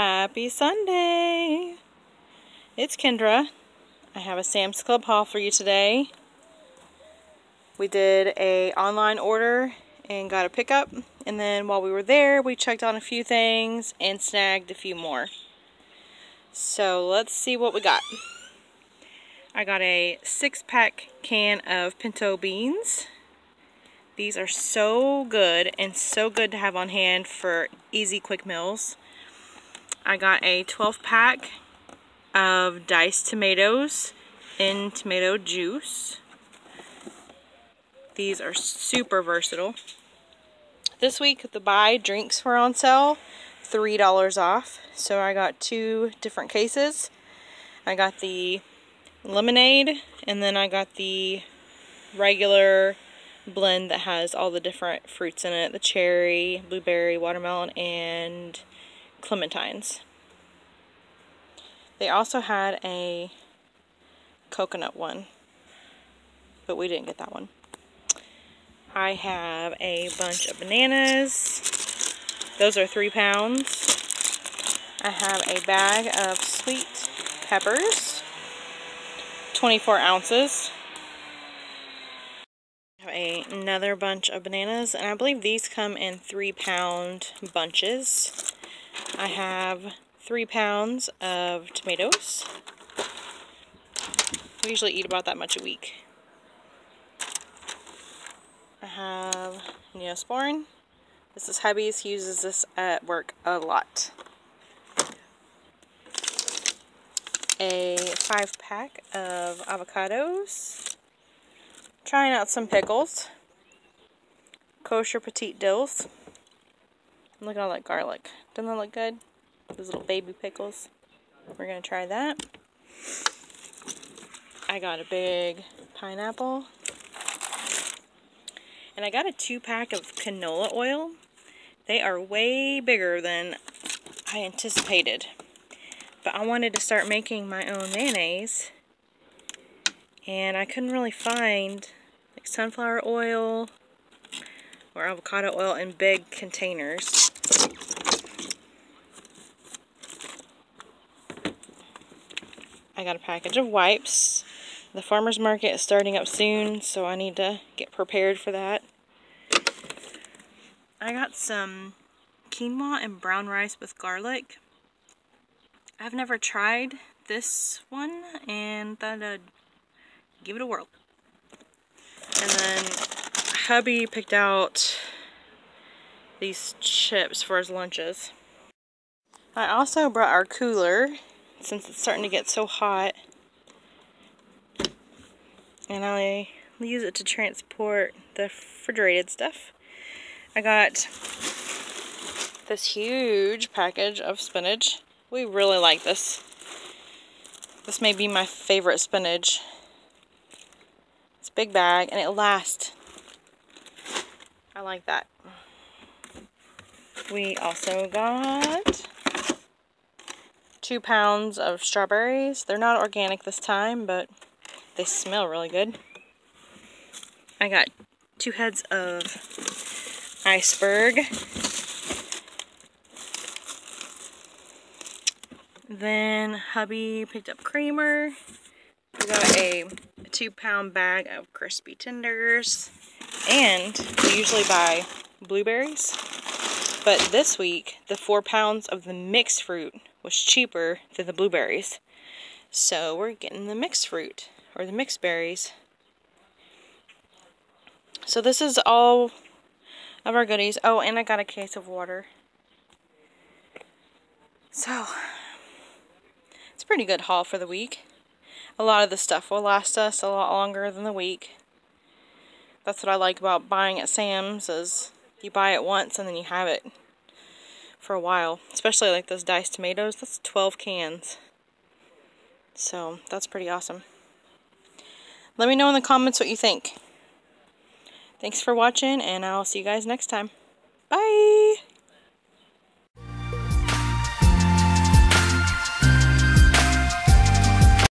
Happy Sunday! It's Kendra. I have a Sam's Club haul for you today. We did a online order and got a pickup and then while we were there we checked on a few things and snagged a few more. So let's see what we got. I got a six pack can of pinto beans. These are so good and so good to have on hand for easy quick meals. I got a 12 pack of diced tomatoes in tomato juice. These are super versatile. This week the Bai drinks were on sale, $3 off. So I got two different cases. I got the lemonade and then I got the regular blend that has all the different fruits in it. The cherry, blueberry, watermelon, and clementines. They also had a coconut one, but we didn't get that one. I have a bunch of bananas. Those are three pounds. I have a bag of sweet peppers, 24 ounces. I have a, another bunch of bananas, and I believe these come in three pound bunches. I have three pounds of tomatoes. We usually eat about that much a week. I have Neosporin. This is hubby's. He uses this at work a lot. A five pack of avocados. Trying out some pickles. Kosher petite dills. Look at all that garlic. Doesn't that look good? Those little baby pickles. We're going to try that. I got a big pineapple. And I got a two pack of canola oil. They are way bigger than I anticipated. But I wanted to start making my own mayonnaise. And I couldn't really find like sunflower oil or avocado oil in big containers. I got a package of wipes. The farmer's market is starting up soon, so I need to get prepared for that. I got some quinoa and brown rice with garlic. I've never tried this one and thought I'd give it a whirl. And then hubby picked out these chips for his lunches. I also brought our cooler since it's starting to get so hot. And I use it to transport the refrigerated stuff. I got this huge package of spinach. We really like this. This may be my favorite spinach. It's big bag and it lasts. I like that. We also got two pounds of strawberries. They're not organic this time, but they smell really good. I got two heads of iceberg. Then hubby picked up creamer. We got a, two pound bag of crispy tenders. And we usually buy blueberries. But this week, the four pounds of the mixed fruit was cheaper than the blueberries. So we're getting the mixed fruit, or the mixed berries. So this is all of our goodies. Oh, and I got a case of water. So, it's a pretty good haul for the week. A lot of the stuff will last us a lot longer than the week. That's what I like about buying at Sam's is you buy it once and then you have it for a while. Especially like those diced tomatoes. That's 12 cans. So that's pretty awesome. Let me know in the comments what you think. Thanks for watching and I'll see you guys next time. Bye!